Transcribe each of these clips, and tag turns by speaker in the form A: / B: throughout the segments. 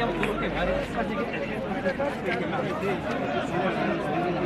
A: siamo tutti che magari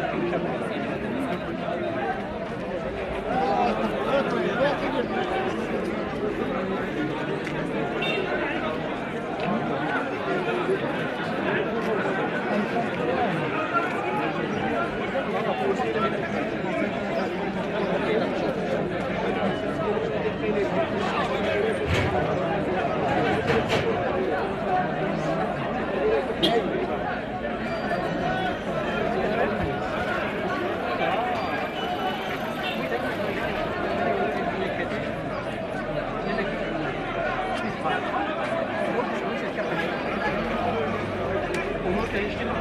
A: Je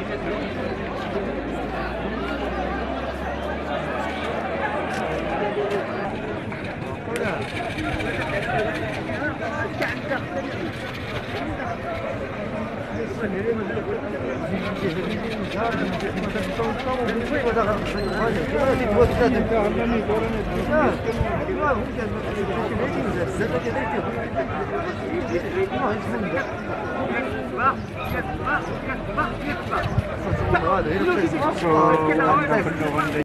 A: 아, 네, 이렇게.